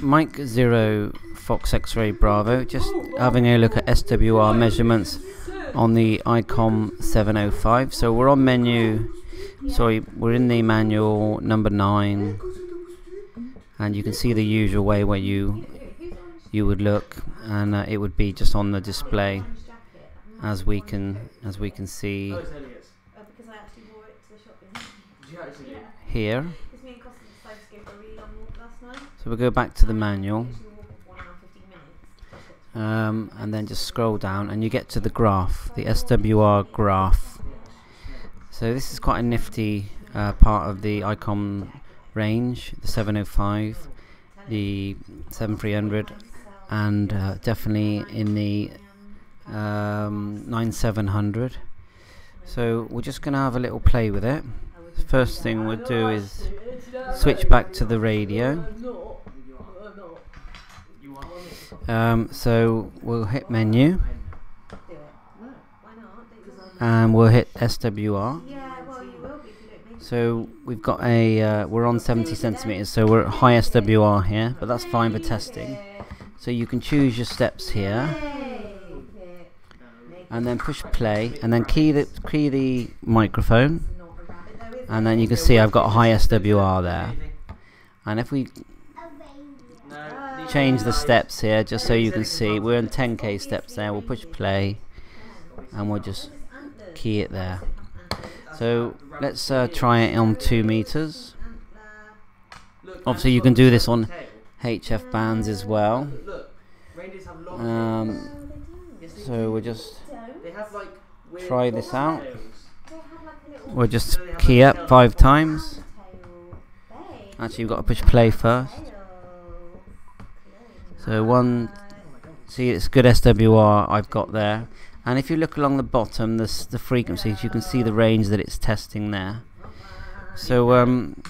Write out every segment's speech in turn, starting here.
Mike Zero Fox X-Ray Bravo, just having a look at SWR measurements on the ICOM 705. So we're on menu, sorry, we're in the manual number 9 and you can see the usual way where you you would look. And uh, it would be just on the display as we can as we can see Oh, So we'll go back to the manual Literally walk of one hour and 15 minutes. um, and then just scroll down and you get to the graph, the SWR graph. So this is quite a nifty uh, part of the ICOM range, the 705, the 7300 and uh, definitely in the um, 9700. So we're just going to have a little play with it. First thing we'll do is switch back to the radio. Um, so we'll hit menu Do it. Why not? Don't you- and we'll hit SWR. Yeah, well, you will be if you don't make So we've got a uh, we're on 70 centimeters, so we're at high SWR here, but that's fine for testing. So you can choose your steps here, and then push play, and then key the key the microphone, and then you can see I've got a high SWR there. And if we change the steps here, just so you can see, we're in 10k steps there. We'll push play, and we'll just key it there. So let's uh, try it on two meters. Obviously, you can do this on. HF bands as well. Um, so we'll just try this out. We'll just key up five times. Actually, you've got to push play first. So one, see, it's good SWR I've got there. And if you look along the bottom, the frequencies, you can see the range that it's testing there. So um,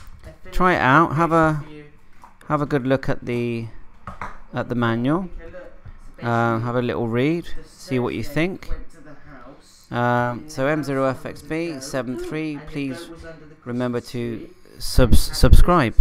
try it out. Have a have a good look at the at the manual. Uh, have a little read. See what you think. went to the house, Um, so M0FXB 73. and Please remember to subs subscribe.